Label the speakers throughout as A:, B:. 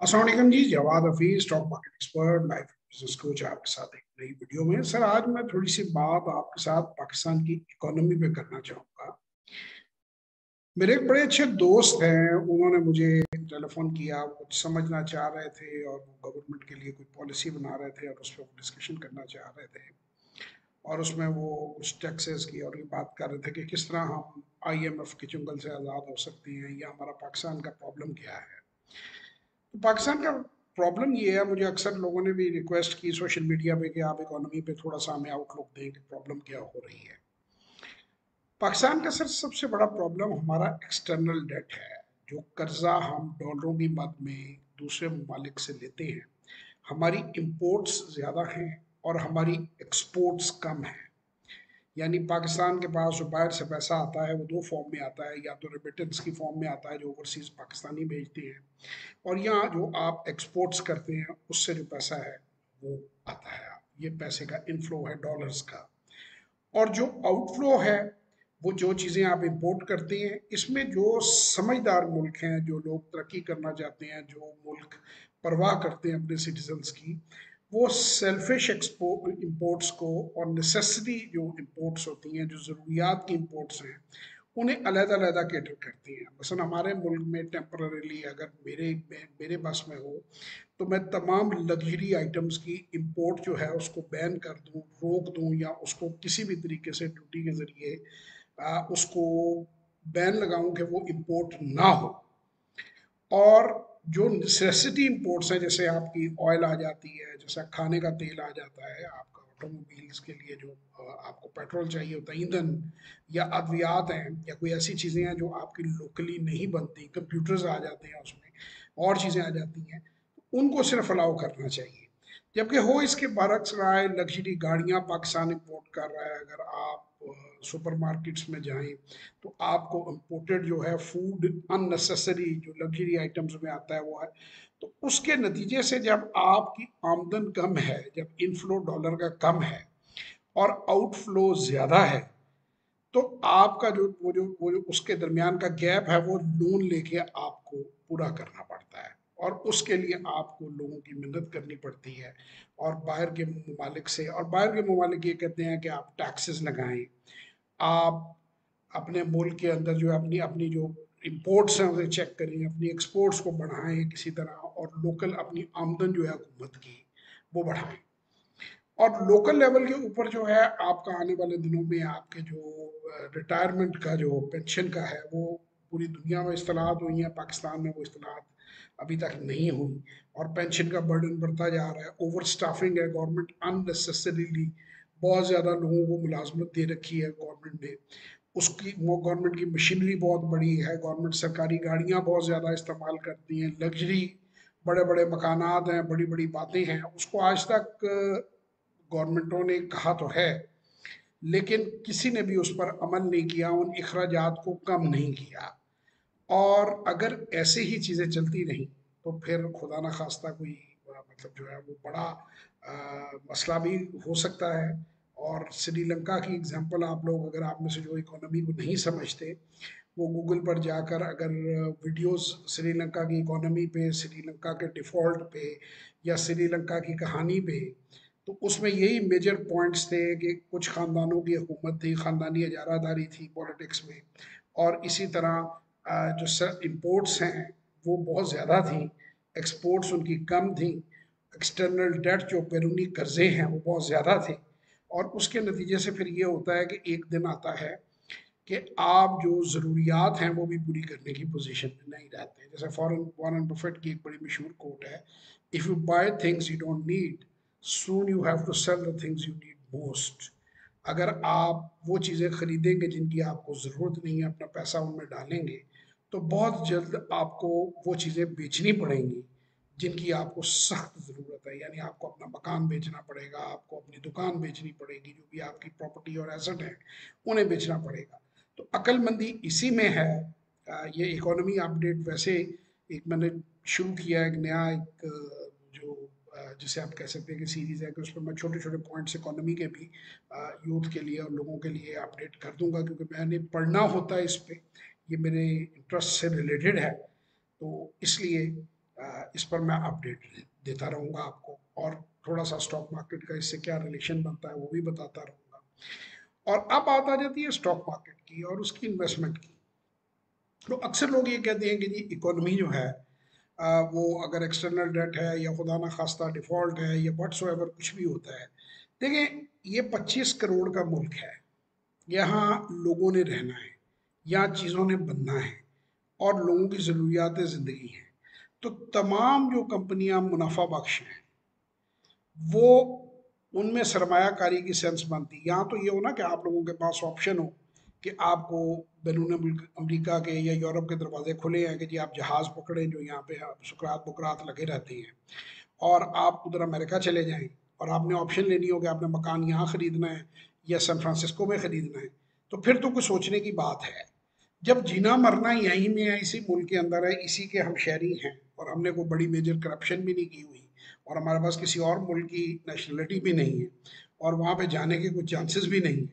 A: Aslam ji, Jawad Hafeez stock market expert life business coach आपके साथ एक नई वीडियो में। सर, आज मैं थोड़ी सी बात आपके साथ पाकिस्तान की इकोनॉमी पे करना चाहूँगा। मेरे एक बड़े अच्छे दोस्त हैं, उन्होंने मुझे टेलीफोन किया कुछ समझना चाह रहे थे और वो गवर्नमेंट के लिए कोई पॉलिसी बना रहे थे और उस पर डिस्कशन करना चाह रहे थे। और उसमें वो कुछ टैक्सेस की और ये बात कर रहे थे कि किस तरह हम आईएमएफ के चुंगल से आज़ाद हो सकते हैं, या हमारा पाकिस्तान का प्रॉब्लम क्या है। तो पाकिस्तान का प्रॉब्लम ये है, मुझे अक्सर लोगों ने भी रिक्वेस्ट की सोशल मीडिया पे कि आप इकोनॉमी पे थोड़ा सा हमें आउटलुक दें कि प्रॉब्लम क्या हो रही है। पाकिस्तान का सर सबसे बड़ा प्रॉब्लम हमारा एक्सटर्नल डेट है, जो कर्जा हम डॉलरों की मद में दूसरे ममालिक से लेते हैं। हमारी इम्पोर्ट्स ज़्यादा हैं और हमारी एक्सपोर्ट्स कम हैं। यानी पाकिस्तान के पास जो बाहर से पैसा आता है, वो दो फॉर्म में आता है, या तो रेमिटेंस की फॉर्म में आता है जो ओवरसीज़ पाकिस्तानी भेजते हैं, और यहाँ जो आप एक्सपोर्ट्स करते हैं, उससे जो पैसा है, वो आता है। ये पैसे का इनफ्लो है डॉलर्स का। और जो आउटफ्लो है, वो जो चीज़ें आप इम्पोर्ट करते हैं, इसमें जो समझदार मुल्क हैं, जो लोग तरक्की करना चाहते हैं, जो मुल्क परवाह करते हैं अपने सिटीजन्स की वो सेल्फिश इम्पोर्ट्स को और नेसेसरी जो इम्पोर्ट्स होती हैं, जो ज़रूरियात की इम्पोर्ट्स हैं, उन्हें अलग अलग कैटर करती हैं। मसलन हमारे मुल्क में टेम्परली अगर मेरे मेरे पास में हो तो मैं तमाम लग्जरी आइटम्स की इम्पोर्ट जो है, उसको बैन कर दूँ, रोक दूँ, या उसको किसी भी तरीके से ड्यूटी के ज़रिए उसको बैन लगाऊँ कि वो इम्पोर्ट ना हो। और जो नेसेसिटी इम्पोर्ट्स हैं, जैसे आपकी ऑयल आ जाती है, जैसे खाने का तेल आ जाता है, आपका ऑटोमोबाइल्स के लिए जो आपको पेट्रोल चाहिए होता है, ईंधन या अद्वियात हैं, या कोई ऐसी चीज़ें हैं जो आपकी लोकली नहीं बनती कंप्यूटर्स आ जाते हैं उसमें, और चीज़ें आ जाती हैं, उनको सिर्फ़ अलाउ करना चाहिए। जबकि हो इसके बरक्स रहा है लग्जरी गाड़ियाँ पाकिस्तान इम्पोर्ट कर रहा है, अगर आप सुपर मार्केट्स में जाएँ तो आपको इम्पोर्टेड जो है फ़ूड अननेसेसरी जो लग्जरी आइटम्स में आता है वो है। तो उसके नतीजे से जब आपकी आमदन कम है, जब इनफ्लो डॉलर का कम है और आउटफ्लो ज़्यादा है तो आपका जो, वो जो वो जो उसके दरमियान का गैप है, वो लोन लेके आपको पूरा करना पड़ता है और उसके लिए आपको लोगों की मेहनत करनी पड़ती है और बाहर के ममालिक से, और बाहर के ममालिक ये कहते हैं कि आप टैक्सेस लगाएँ। आप अपने मुल्क के अंदर जो अपनी अपनी जो इम्पोर्ट्स हैं उसे चेक करें, अपनी एक्सपोर्ट्स को बढ़ाएँ किसी तरह और लोकल अपनी आमदन जो है हुकूमत की, वो बढ़ाएँ। और लोकल लेवल के ऊपर जो है आपका आने वाले दिनों में आपके जो रिटायरमेंट का जो पेंशन का है, वो पूरी दुनिया में असलाहत हुई हैं, पाकिस्तान में वो असलाहत अभी तक नहीं हुई। और पेंशन का बर्डन बढ़ता जा रहा है ओवर स्टाफिंग है गवर्नमेंट अननेसेसरीली बहुत ज़्यादा लोगों को मुलाजमत दे रखी है गवर्नमेंट ने। उसकी वो गवर्नमेंट की मशीनरी बहुत बड़ी है। गवर्नमेंट सरकारी गाड़ियाँ बहुत ज़्यादा इस्तेमाल करती हैं। लग्जरी बड़े बड़े मकानात हैं बड़ी बड़ी बातें हैं। उसको आज तक गवर्नमेंटों ने कहा तो है लेकिन किसी ने भी उस पर अमल नहीं किया उन अखराज को कम नहीं किया। और अगर ऐसे ही चीज़ें चलती रहीं तो फिर खुदा न खास्ता कोई मतलब जो है वो बड़ा आ, मसला भी हो सकता है। और श्रीलंका की एग्जांपल आप लोग, अगर आप में से जो इकोनॉमी को नहीं समझते, वो गूगल पर जाकर अगर वीडियोस श्रीलंका की इकोनॉमी पे, श्रीलंका के डिफ़ॉल्ट पे या श्रीलंका की कहानी पे तो उसमें यही मेजर पॉइंट्स थे कि कुछ ख़ानदानों की हुकूमत थी, ख़ानदानी इजारादारी थी पॉलिटिक्स में। और इसी तरह जो इम्पोर्ट्स हैं, वो बहुत ज़्यादा थी एक्सपोर्ट्स उनकी कम थी एक्सटर्नल डेट जो बैरूनी कर्जे हैं, वो बहुत ज़्यादा थे। और उसके नतीजे से फिर ये होता है कि एक दिन आता है कि आप जो ज़रूरियात हैं वो भी पूरी करने की पोजीशन में नहीं रहते। जैसे फॉरन, वॉरन बफेट की एक बड़ी मशहूर कोट है if you buy things you don't need soon you have to sell the things you need most अगर आप वो चीज़ें खरीदेंगे जिनकी आपको ज़रूरत नहीं है, अपना पैसा उनमें डालेंगे तो बहुत जल्द आपको वो चीज़ें बेचनी पड़ेंगी जिनकी आपको सख्त ज़रूरत है यानी आपको अपना मकान बेचना पड़ेगा, आपको अपनी दुकान बेचनी पड़ेगी, जो भी आपकी प्रॉपर्टी और एसेट है, उन्हें बेचना पड़ेगा। तो अक्लमंदी इसी में है। ये इकोनॉमी अपडेट वैसे एक मैंने शुरू किया एक नया एक, जो जिसे आप कह सकते हैं कि सीरीज़ है, कि उस पर मैं छोटे छोटे पॉइंट्स इकोनॉमी के भी यूथ के लिए और लोगों के लिए अपडेट कर दूँगा, क्योंकि मैंने पढ़ना होता है इस पर ये मेरे इंटरेस्ट से रिलेटेड है। तो इसलिए इस पर मैं अपडेट देता रहूँगा आपको। और थोड़ा सा स्टॉक मार्केट का इससे क्या रिलेशन बनता है, वो भी बताता रहूँगा। और अब बात आ जाती है स्टॉक मार्केट की और उसकी इन्वेस्टमेंट की। तो अक्सर लोग ये कहते हैं कि जी इकोनॉमी जो है वो अगर एक्सटर्नल डेट है या खुदा ना खास्ता डिफ़ॉल्ट है या वट्स एवर कुछ भी होता है देखिए ये 25 करोड़ का मुल्क है। यहाँ लोगों ने रहना है, यहाँ चीज़ों ने बनना है और लोगों की ज़रूरियात ज़िंदगी हैं। तो तमाम जो कंपनियाँ मुनाफा बख्श हैं, वो उनमें सरमायाकारी की सेंस बनती यहाँ तो ये हो ना कि आप लोगों के पास ऑप्शन हो कि आपको बैरून अमेरिका के या यूरोप के दरवाजे खुले हैं कि जी आप जहाज़ पकड़ें जो यहाँ पे सुकरात बुकरात लगे रहते हैं। और आप उधर अमेरिका चले जाएँ और आपने ऑप्शन लेनी हो कि आपने मकान यहाँ ख़रीदना है या सैन फ्रांसिस्को में ख़रीदना है तो फिर तो कुछ सोचने की बात है। जब जीना मरना यहीं में है, इसी मुल्क के अंदर है, इसी के हम शहरी हैं और हमने कोई बड़ी मेजर करप्शन भी नहीं की हुई और हमारे पास किसी और मुल्क की नेशनलिटी भी नहीं है और वहाँ पे जाने के कुछ चांसेस भी नहीं है।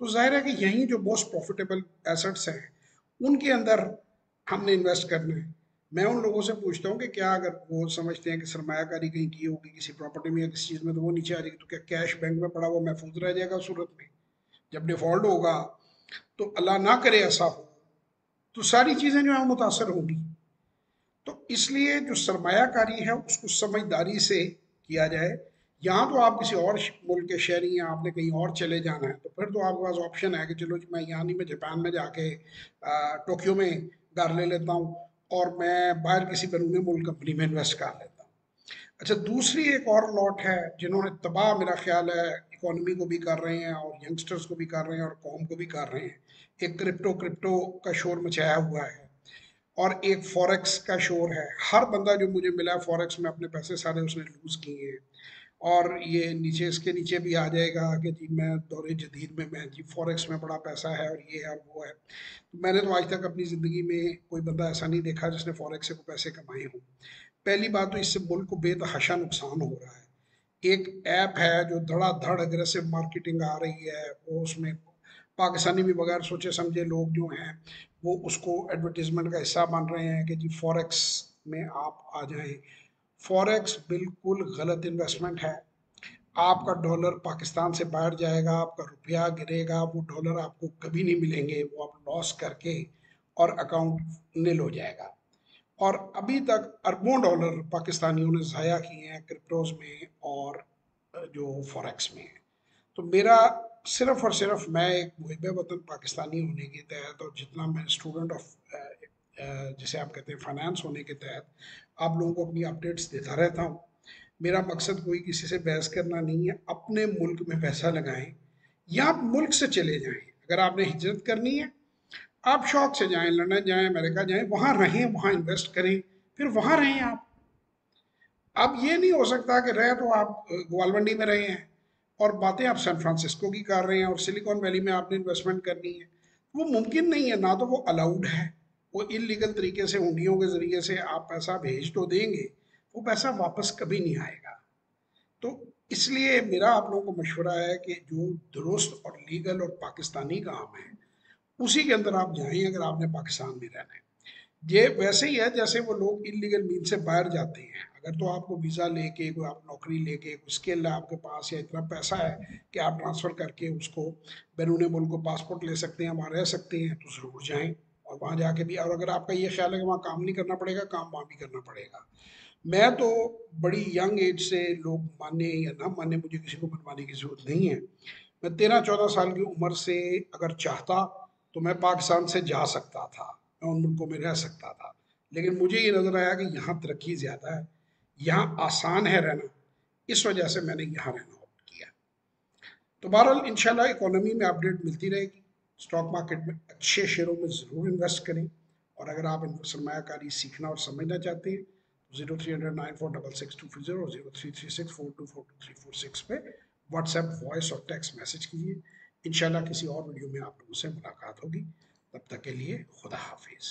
A: तो ज़ाहिर है कि यहीं जो मोस्ट प्रॉफिटेबल एसेट्स हैं, उनके अंदर हमने इन्वेस्ट करना है। मैं उन लोगों से पूछता हूँ कि क्या अगर वो समझते हैं कि सरमायाकारी कहीं की होगी, किसी प्रॉपर्टी में या किसी चीज़ में तो वो नीचे आ जाएगी। तो क्या कैश बैंक में पड़ा हुआ महफूज रह जाएगा सूरत में? जब डिफ़ॉल्ट होगा तो अल्लाह ना करे ऐसा हो तो सारी चीज़ें जो है मुतासर होंगी। तो इसलिए जो सरमायाकारी है, उसको समझदारी से किया जाए। यहाँ तो आप किसी और मुल्क के शहरी हैं आपने कहीं और चले जाना है तो फिर तो आपके पास ऑप्शन है कि चलो जी मैं यहाँ नहीं, मैं जापान में जाके टोक्यो में घर ले लेता हूँ और मैं बाहर किसी बैरून मुल्क कंपनी में इन्वेस्ट कर लेता हूँ। अच्छा दूसरी एक और लॉट है जिन्होंने तबाह मेरा ख्याल है इकोनॉमी को भी कर रहे हैं और यंगस्टर्स को भी कर रहे हैं और कौम को भी कर रहे हैं। एक क्रिप्टो क्रिप्टो का शोर मचाया हुआ है। और एक फॉरेक्स का शोर है। हर बंदा जो मुझे मिला है फॉरेक्स में, अपने पैसे सारे उसने लूज़ किए। हैं और ये नीचे, इसके नीचे भी आ जाएगा कि जी मैं दौरे जदीद में, मैं जी फॉरेक्स में बड़ा पैसा है और ये है और वो है। तो मैंने तो आज तक अपनी ज़िंदगी में कोई बंदा ऐसा नहीं देखा जिसने फॉरेक्स से को पैसे कमाए हों। पहली बात तो इससे मुल्क को बेतहाशा नुकसान हो रहा है। एक ऐप है जो धड़ाधड़ अग्रेसिव मार्केटिंग आ रही है, वो उसमें पाकिस्तानी भी बगैर सोचे समझे लोग जो हैं, वो उसको एडवर्टीजमेंट का हिस्सा बन रहे हैं कि जी फॉरेक्स में आप आ जाएँ। फॉरेक्स बिल्कुल गलत इन्वेस्टमेंट है। आपका डॉलर पाकिस्तान से बाहर जाएगा, आपका रुपया गिरेगा, वो डॉलर आपको कभी नहीं मिलेंगे, वो आप लॉस करके और अकाउंट नील हो जाएगा। और अभी तक अरबों डॉलर पाकिस्तानियों ने ज़ाया किए हैं क्रिप्टोज में और जो फॉरेक्स में तो मेरा सिर्फ़ और सिर्फ़ मैं एक मुहब वतन पाकिस्तानी होने के तहत और जितना मैं स्टूडेंट ऑफ़ जिसे आप कहते हैं फाइनेंस होने के तहत, आप लोगों को अपनी अपडेट्स देता रहता हूँ। मेरा मकसद कोई किसी से बहस करना नहीं है, अपने मुल्क में पैसा लगाएँ या आप मुल्क से चले जाएँ। अगर आपने हिजरत करनी है, आप शौक से जाएँ, लंदन जाएँ, अमेरिका जाएँ, वहाँ रहें, वहाँ इन्वेस्ट करें, फिर वहाँ रहें आप। अब ये नहीं हो सकता कि रहे तो आप ग्वालमंडी में रहे हैं। और बातें आप सैन फ्रांसिस्को की कर रहे हैं और सिलिकॉन वैली में आपने इन्वेस्टमेंट करनी है, वो मुमकिन नहीं है। ना तो वो अलाउड है। वो इलीगल तरीके से, हुंडियों के ज़रिए से आप पैसा भेज तो देंगे, वो पैसा वापस कभी नहीं आएगा। तो इसलिए मेरा आप लोगों को मशवरा है कि जो दुरुस्त और लीगल और पाकिस्तानी काम है, उसी के अंदर आप जाएँ अगर आपने पाकिस्तान में रहना है। ये वैसे ही है जैसे वो लोग इलीगल मीन से बाहर जाते हैं। अगर तो आपको वीज़ा लेके, कोई आप नौकरी लेके, कोई स्किल आपके पास या इतना पैसा है कि आप ट्रांसफ़र करके उसको बैरून मुल्क को पासपोर्ट ले सकते हैं, वहाँ रह सकते हैं तो ज़रूर जाएँ और वहाँ जाके भी। और अगर आपका ये ख्याल है कि वहाँ काम नहीं करना पड़ेगा, काम वहाँ भी करना पड़ेगा। मैं तो बड़ी यंग एज से लोग माने या ना माने मुझे किसी को मनवाने की ज़रूरत नहीं है। मैं तेरह चौदह साल की उम्र से अगर चाहता तो मैं पाकिस्तान से जा सकता था, मैं उन मुल्कों में रह सकता था। लेकिन मुझे ये नज़र आया कि यहाँ तरक्की ज़्यादा है यहाँ आसान है रहना। इस वजह से मैंने यहाँ रहना किया। तो बहरहाल, इंशाल्लाह इकोनॉमी में अपडेट मिलती रहेगी। स्टॉक मार्केट में अच्छे शेयरों में ज़रूर इन्वेस्ट करें। और अगर आप सरमाकारी सीखना और समझना चाहते हैं zero three hundred nine four double six two zero और zero three three six four two four two three four six पे व्हाट्सएप वॉइस और टेक्स्ट मैसेज कीजिए। इंशाल्लाह किसी और वीडियो में आप लोगों से मुलाकात होगी। तब तक के लिए खुदा हाफिज़।